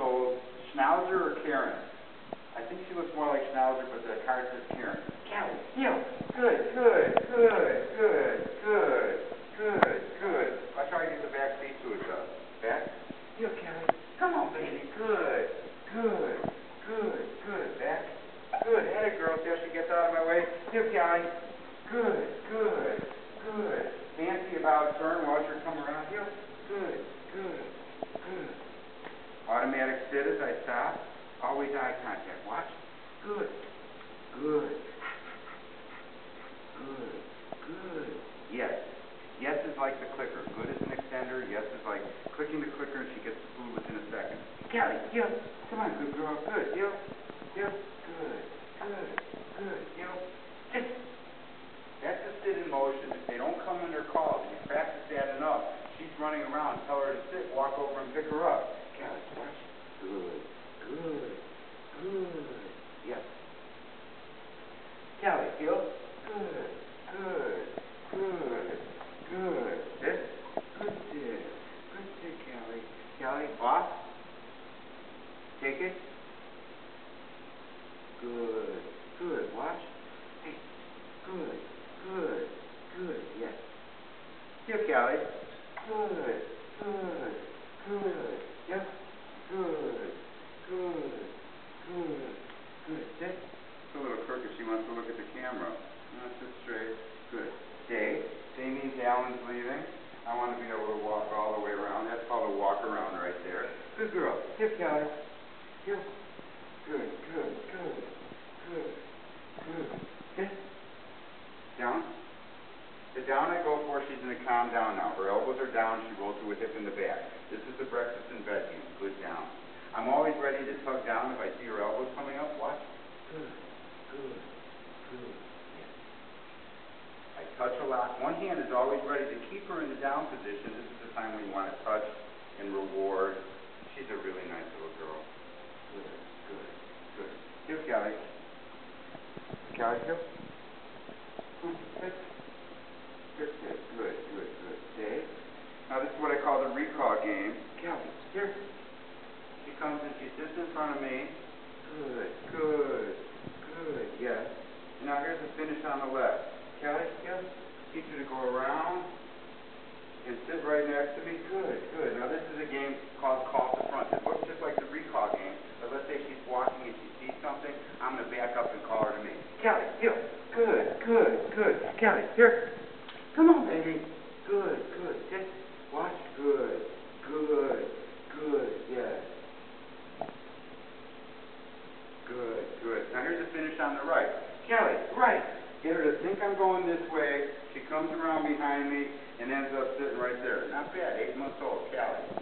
old. Schnauzer or Cairn? I think she looks more like Schnauzer, but the card says Cairn. Cali, heel. Good, good, good, good, good, good, good. I'll try to get the back feet to adjust. Back. Heel, Cali. Come on, baby. Good, good, good, good. Back. Good. Head it, girl. How she gets out of my way? Heel, Cali. Good, good, good. Fancy about turn. Watch her come around. Heel. Good, good, good. Automatic sit as I stop. Always eye contact. Watch. Good. Good. Good. Good. Yes. Yes is like the clicker. Good is an extender. Yes is like clicking the clicker and she gets the food within a second. Kelly, yo. Come on, good girl. Good. Yo. Yo. Good. Good. Good. Yo. Sit. That's the sit in motion. If they don't come they're called and you practice that enough, she's running around. Tell her to sit. Walk over and pick her up. Good. Good. Good. Yes. Kelly, feel? Good. Good. Good. Good. This? Good sit. Good sit, Kelly. Kelly, walk. Take it. Good. Good. Watch. Hey. Good. Good. Good. Yes. Here, Kelly. Good. Good. Yep. Good. Good. Good. Good. Sit. It's a little crooked. She wants to look at the camera. No, sit straight. Good. Stay. Stay means Allan's leaving. I want to be able to walk all the way around. That's called a walk around right there. Good girl. Here, Kelly. Here. Good. Good. Good. Good. Good. Down. The down I go for, she's going to calm down now. Her elbows are down. She rolls her hip in the back. This is the breakfast in bed view. Good down. I'm always ready to tug down if I see her elbows coming up. Watch. Good. Good. Good. Yes. I touch a lot. One hand is always ready to keep her in the down position. This is the time when you want to touch and reward. She's a really nice little girl. Good. Good. Good. Here, Kelly. Kelly, here. Good. Good, good, good, good. Stay. Now this is what I call the recall game. Kelly, here. She comes and she sits in front of me. Good, good, good, yes. Now here's the finish on the left. Kelly, yes. Teach her to go around and sit right next to me. Good, good. Now this is a game called call to front. It looks just like the recall game, but let's say she's walking and she sees something, I'm going to back up and call her to me. Kelly, here. Good, good, good. Kelly, here. Come on, baby. Good, good. Sit. Watch. Good, good, good. Yes. Good, good. Now here's the finish on the right. Kelly, right. Get her to think I'm going this way. She comes around behind me and ends up sitting right there. Not bad. Eight months old. Kelly.